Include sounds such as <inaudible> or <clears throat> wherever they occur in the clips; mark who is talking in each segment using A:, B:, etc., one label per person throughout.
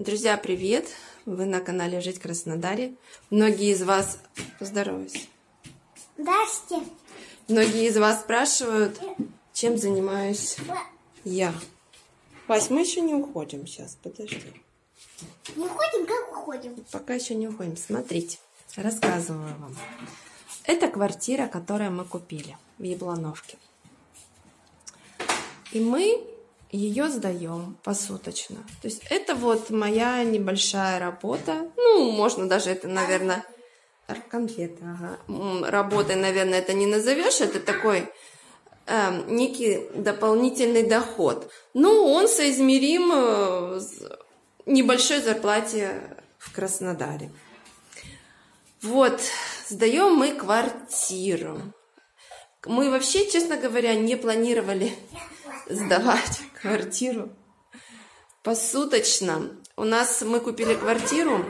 A: Друзья, привет! Вы на канале Жить в Краснодаре. Многие из вас... Поздоровайся.
B: Здрасте.
A: Многие из вас спрашивают, чем занимаюсь я. Вась, мы еще не уходим сейчас, подожди.
B: Не уходим, как уходим?
A: Пока еще не уходим. Смотрите, рассказываю вам. Это квартира, которую мы купили в Яблоновке. И мы ее сдаем посуточно. То есть это вот моя небольшая работа. Ну, можно даже это, наверное, конфеты, ага. Работой, наверное, это не назовешь. Это такой э, некий дополнительный доход. Ну, он соизмерим э, с небольшой зарплате в Краснодаре. Вот, сдаем мы квартиру. Мы вообще, честно говоря, не планировали сдавать квартиру посуточно. У нас мы купили квартиру.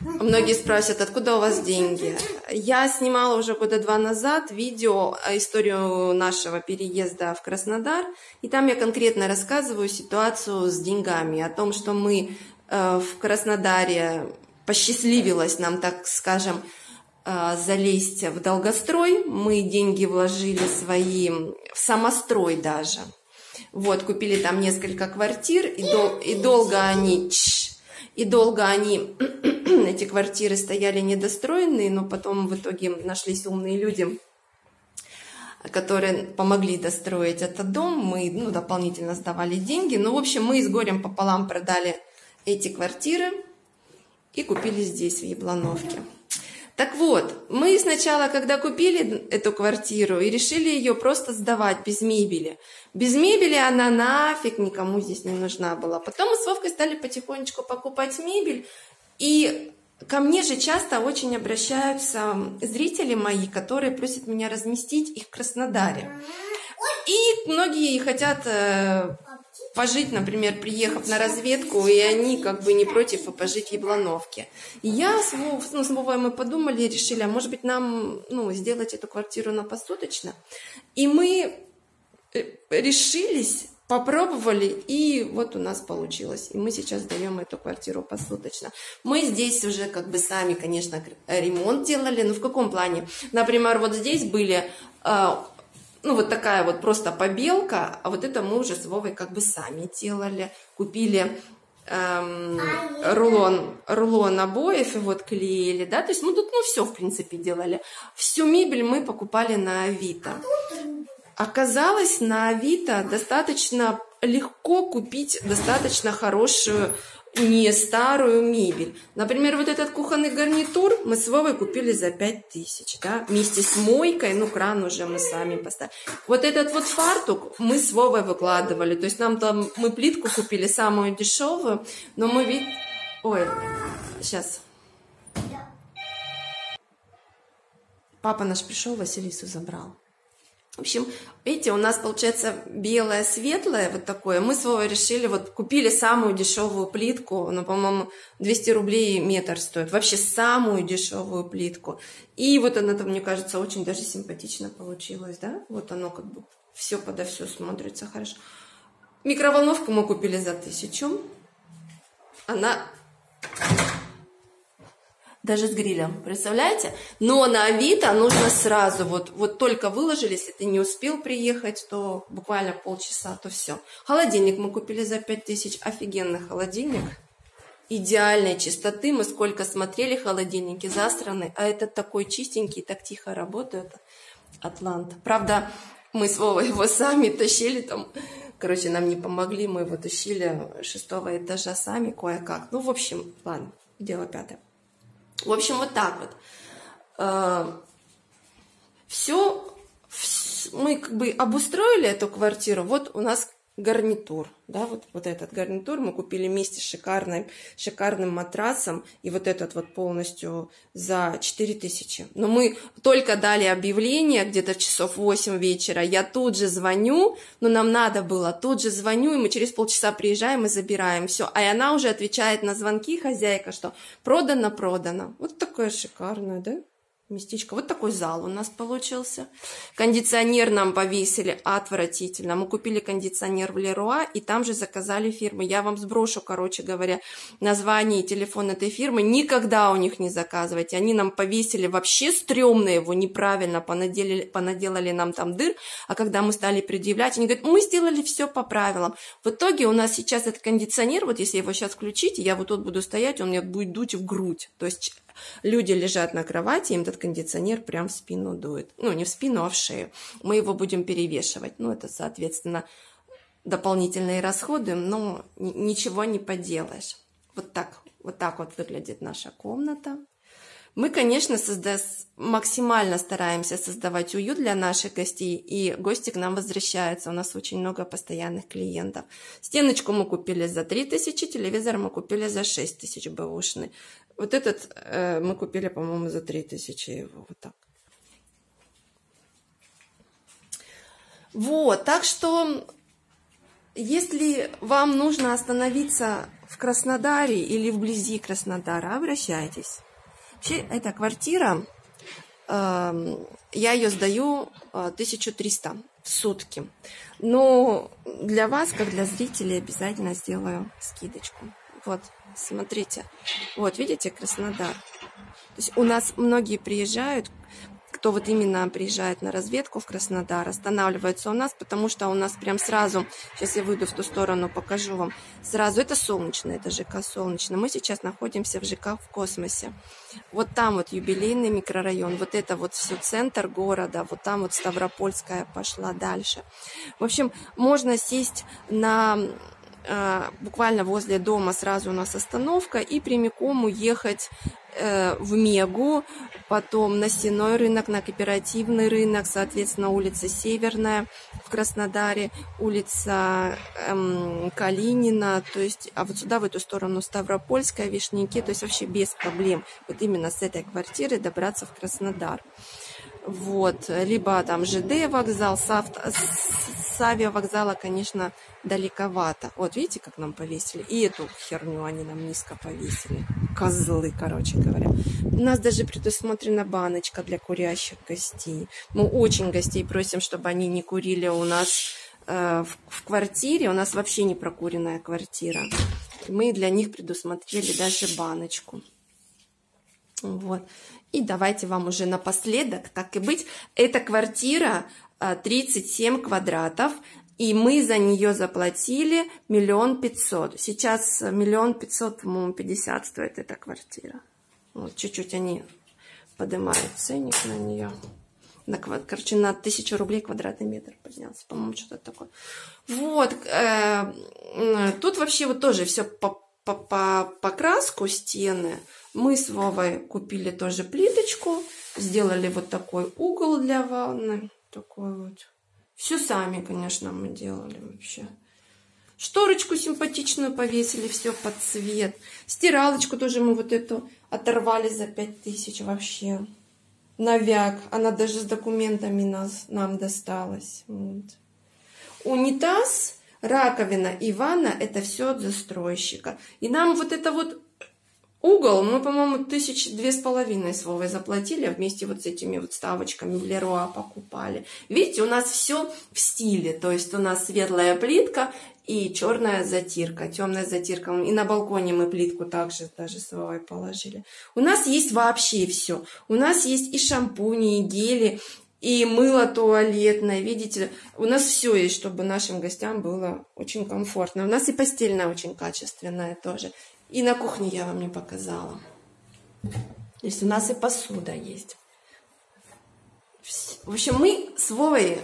A: Многие спрашивают, откуда у вас деньги. Я снимала уже года два назад видео, историю нашего переезда в Краснодар. И там я конкретно рассказываю ситуацию с деньгами. О том, что мы э, в Краснодаре посчастливилось нам, так скажем, э, залезть в долгострой. Мы деньги вложили свои в самострой даже. Вот, купили там несколько квартир, и, дол и долго они... И долго они, <clears throat> эти квартиры стояли недостроенные, но потом в итоге нашлись умные люди, которые помогли достроить этот дом. Мы ну, дополнительно сдавали деньги. Ну, в общем, мы с горем пополам продали эти квартиры и купили здесь, в Яблоновке. Так вот, мы сначала, когда купили эту квартиру и решили ее просто сдавать без мебели, без мебели она нафиг никому здесь не нужна была. Потом мы с Вовкой стали потихонечку покупать мебель, и ко мне же часто очень обращаются зрители мои, которые просят меня разместить их в Краснодаре. И многие хотят э, пожить, например, приехав на разведку, и они как бы не против пожить в Яблоновке. И я с, ну, с мы подумали, решили, а может быть нам ну, сделать эту квартиру на посуточно. И мы э, решились, попробовали, и вот у нас получилось. И мы сейчас даем эту квартиру посуточно. Мы здесь уже как бы сами, конечно, ремонт делали, но в каком плане? Например, вот здесь были а, ну, вот такая вот просто побелка, а вот это мы уже с Вовой как бы сами делали, купили эм, рулон, рулон обоев и вот клеили, да, то есть мы тут, ну, все, в принципе, делали. Всю мебель мы покупали на Авито. Оказалось, на Авито достаточно легко купить достаточно хорошую не старую мебель. Например, вот этот кухонный гарнитур мы с Вовой купили за 5000, да, вместе с мойкой, ну, кран уже мы сами поставили. Вот этот вот фартук мы с Вовой выкладывали, то есть нам там, мы плитку купили самую дешевую, но мы ведь... Ой, сейчас. Папа наш пришел, Василису забрал. В общем, видите, у нас получается белое, светлое, вот такое. Мы с Вовой решили, вот купили самую дешевую плитку, ну, по-моему, 200 рублей метр стоит. Вообще самую дешевую плитку. И вот она там, мне кажется, очень даже симпатично получилась, да? Вот оно как бы все подо все смотрится хорошо. Микроволновку мы купили за тысячу. Она даже с грилем, представляете? Но на Авито нужно сразу, вот, вот только выложили, если ты не успел приехать, то буквально полчаса, то все. Холодильник мы купили за 5000, офигенный холодильник, идеальной чистоты, мы сколько смотрели холодильники засраны, а этот такой чистенький, так тихо работает, Атлант. Правда, мы с Вовой его сами тащили там, короче, нам не помогли, мы его тащили шестого этажа сами кое-как. Ну, в общем, ладно, дело пятое. В общем, вот так вот. Все, э, мы как бы обустроили эту квартиру. Вот у нас гарнитур, да, вот, вот этот гарнитур мы купили вместе с шикарным, шикарным матрасом, и вот этот вот полностью за 4000. Но мы только дали объявление где-то часов 8 вечера, я тут же звоню, но нам надо было, тут же звоню, и мы через полчаса приезжаем и забираем все. А она уже отвечает на звонки, хозяйка, что продано, продано. Вот такое шикарное, да? Местечко. Вот такой зал у нас получился. Кондиционер нам повесили отвратительно. Мы купили кондиционер в Леруа, и там же заказали фирмы. Я вам сброшу, короче говоря, название и телефон этой фирмы. Никогда у них не заказывайте. Они нам повесили вообще стрёмно его, неправильно, понаделали, понаделали нам там дыр. А когда мы стали предъявлять, они говорят, мы сделали все по правилам. В итоге у нас сейчас этот кондиционер, вот если его сейчас включить, я вот тут буду стоять, он мне будет дуть в грудь. То есть Люди лежат на кровати, им этот кондиционер прям в спину дует. Ну, не в спину, а в шею. Мы его будем перевешивать. Ну, это, соответственно, дополнительные расходы, но ничего не поделаешь. Вот так, вот так вот выглядит наша комната. Мы, конечно, созда... максимально стараемся создавать уют для наших гостей, и гости к нам возвращаются. У нас очень много постоянных клиентов. Стеночку мы купили за 3000, телевизор мы купили за 6000 бэушный. Вот этот э, мы купили, по-моему, за 3000 его. Вот так. Вот, так что, если вам нужно остановиться в Краснодаре или вблизи Краснодара, обращайтесь. Вообще, эта квартира, э, я ее сдаю э, 1300 в сутки. Но для вас, как для зрителей, обязательно сделаю скидочку. Вот, смотрите. Вот, видите, Краснодар. То есть у нас многие приезжают, кто вот именно приезжает на разведку в Краснодар, останавливается у нас, потому что у нас прям сразу, сейчас я выйду в ту сторону, покажу вам, сразу, это солнечное, это ЖК солнечное. Мы сейчас находимся в ЖК в космосе. Вот там вот юбилейный микрорайон, вот это вот все центр города, вот там вот Ставропольская пошла дальше. В общем, можно сесть на буквально возле дома сразу у нас остановка и прямиком уехать э, в Мегу, потом на Сеной рынок, на кооперативный рынок, соответственно, улица Северная в Краснодаре, улица эм, Калинина, то есть, а вот сюда, в эту сторону Ставропольская, Вишники, то есть вообще без проблем вот именно с этой квартиры добраться в Краснодар. Вот, либо там ЖД вокзал, с, авто, с авиавокзала, конечно, далековато. Вот, видите, как нам повесили? И эту херню они нам низко повесили. Козлы, короче говоря. У нас даже предусмотрена баночка для курящих гостей. Мы очень гостей просим, чтобы они не курили у нас э, в, в квартире. У нас вообще не прокуренная квартира. Мы для них предусмотрели даже баночку. Вот. И давайте вам уже напоследок, так и быть, эта квартира 37 э, квадратов, и мы за нее заплатили миллион пятьсот. Сейчас миллион пятьсот, по-моему, пятьдесят стоит эта квартира. Вот, чуть-чуть они поднимают ценник на нее. На, короче, на тысячу рублей квадратный метр поднялся, по-моему, что-то такое. Вот, э, тут вообще вот тоже все по, по, по покраску стены. Мы с Вовой купили тоже плиточку, сделали вот такой угол для ванны, такой вот. Все сами, конечно, мы делали вообще. Шторочку симпатичную повесили, все под цвет. Стиралочку тоже мы вот эту оторвали за 5000 вообще. Навяк. Она даже с документами нас, нам досталась. Вот. Унитаз, раковина и ванна – это все от застройщика. И нам вот это вот Угол мы, по-моему, тысяч две с половиной с Вовой заплатили, а вместе вот с этими вот ставочками в Леруа покупали. Видите, у нас все в стиле, то есть у нас светлая плитка и черная затирка, темная затирка. И на балконе мы плитку также даже с Вовой положили. У нас есть вообще все. У нас есть и шампуни, и гели, и мыло туалетное, видите, у нас все есть, чтобы нашим гостям было очень комфортно. У нас и постельная очень качественная тоже. И на кухне я вам не показала. То есть у нас и посуда есть. В общем, мы с Вовой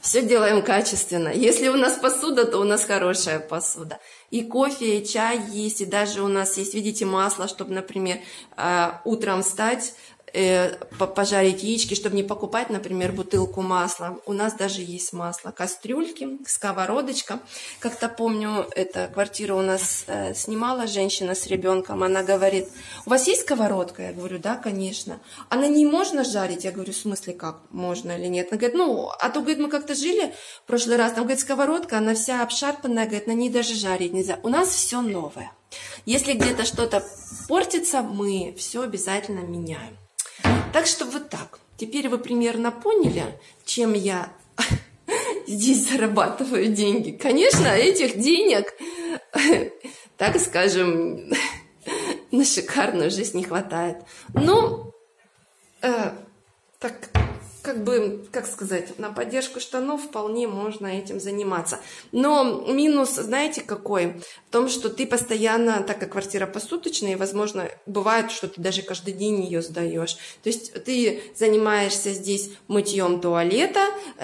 A: все делаем качественно. Если у нас посуда, то у нас хорошая посуда. И кофе, и чай есть, и даже у нас есть, видите, масло, чтобы, например, э, утром встать, э, пожарить яички, чтобы не покупать, например, бутылку масла. У нас даже есть масло. Кастрюльки, сковородочка. Как-то помню, эта квартира у нас э, снимала женщина с ребенком. Она говорит, у вас есть сковородка? Я говорю, да, конечно. А на ней можно жарить? Я говорю, в смысле, как? Можно или нет? Она говорит, ну, а то, говорит, мы как-то жили в прошлый раз. Там, говорит, сковородка, она вся обшарпанная, говорит, на ней даже жарить нельзя. У нас все новое. Если где-то что-то портится, мы все обязательно меняем. Так что вот так. Теперь вы примерно поняли, чем я <laughs> здесь зарабатываю деньги. Конечно, этих денег, <laughs> так скажем, <laughs> на шикарную жизнь не хватает. Но э, так как бы, как сказать, на поддержку штанов вполне можно этим заниматься. Но минус, знаете, какой? В том, что ты постоянно, так как квартира посуточная, возможно, бывает, что ты даже каждый день ее сдаешь. То есть ты занимаешься здесь мытьем туалета,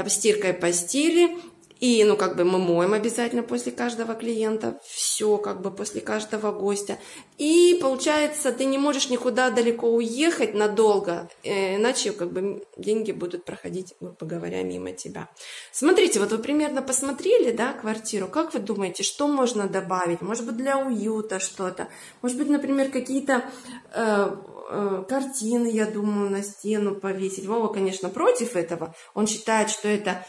A: стиркой постели, и, ну, как бы мы моем обязательно после каждого клиента, все как бы после каждого гостя. И, получается, ты не можешь никуда далеко уехать надолго, э, иначе, как бы, деньги будут проходить, грубо говоря, мимо тебя. Смотрите, вот вы примерно посмотрели, да, квартиру. Как вы думаете, что можно добавить? Может быть, для уюта что-то? Может быть, например, какие-то э, э, картины, я думаю, на стену повесить. Вова, конечно, против этого. Он считает, что это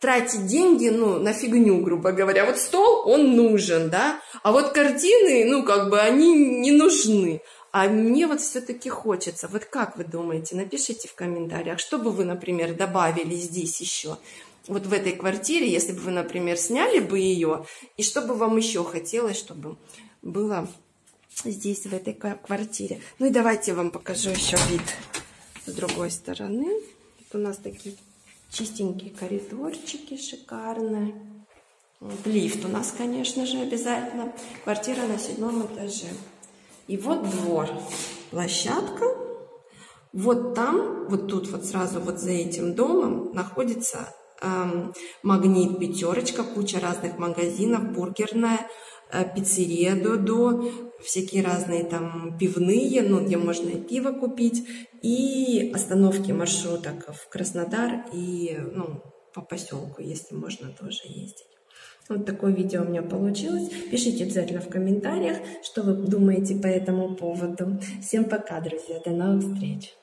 A: тратить деньги, ну, на фигню, грубо говоря. Вот стол, он нужен, да, а вот картины, ну, как бы, они не нужны. А мне вот все-таки хочется. Вот как вы думаете? Напишите в комментариях, что бы вы, например, добавили здесь еще. Вот в этой квартире, если бы вы, например, сняли бы ее, и что бы вам еще хотелось, чтобы было здесь, в этой квартире. Ну и давайте я вам покажу еще вид с другой стороны. Вот у нас такие Чистенькие коридорчики шикарные. Вот, лифт у нас, конечно же, обязательно. Квартира на седьмом этаже. И вот двор. Площадка. Вот там, вот тут вот сразу вот за этим домом находится эм, магнит пятерочка, куча разных магазинов, бургерная, пиццерия Додо, всякие разные там пивные, ну, где можно и пиво купить, и остановки маршруток в Краснодар и, ну, по поселку, если можно тоже ездить. Вот такое видео у меня получилось. Пишите обязательно в комментариях, что вы думаете по этому поводу. Всем пока, друзья. До новых встреч.